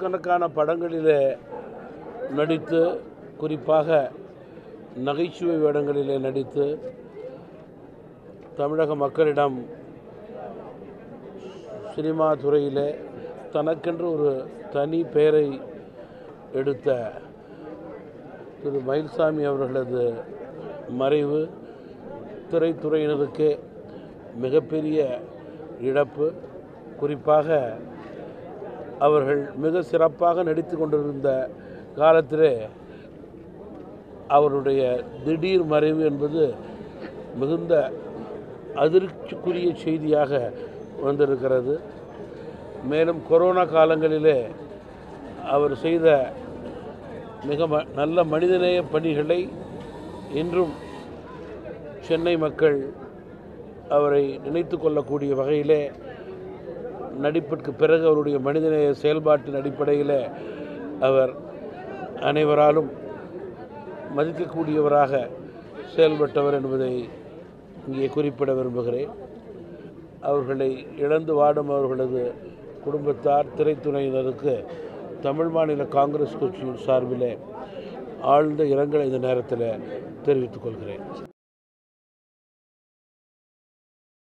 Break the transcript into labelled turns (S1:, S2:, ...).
S1: கணக்கான படங்களிலே நடித்து குறிப்பாக நகைச்சுவை வேடங்களிலே நடித்து தமிழக மக்களிடம் சினிமா துறையிலே தனக்கென்று ஒரு தனி பெயரை எடுத்த திரு மயில்சாமி அவர்களது மறைவு திரைத்துறையினருக்கு மிகப்பெரிய இழப்பு. குறிப்பாக அவர்கள் மிக சிறப்பாக நடித்து கொண்டிருந்த காலத்திலே அவருடைய திடீர் மறைவு என்பது மிகுந்த அதிர்ச்சிக்குரிய செய்தியாக வந்திருக்கிறது. மேலும் கொரோனா காலங்களிலே அவர் செய்த மிக ம நல்ல மனிதநேய பணிகளை இன்றும் சென்னை மக்கள் அவரை நினைத்து கொள்ளக்கூடிய வகையிலே நடிப்பிற்கு பிறகு அவருடைய மனிதநேய செயல்பாட்டின் அடிப்படையில் அவர் அனைவராலும் மதிக்கக்கூடியவராக செயல்பட்டவர் என்பதை இங்கே குறிப்பிட விரும்புகிறேன். அவர்களை இழந்து வாடும் அவர்களது குடும்பத்தார் திரைத்துறையினருக்கு தமிழ் மாநில காங்கிரஸ் கட்சியின் சார்பில் ஆழ்ந்த இரங்கலை இந்த நேரத்தில் தெரிவித்துக் கொள்கிறேன்.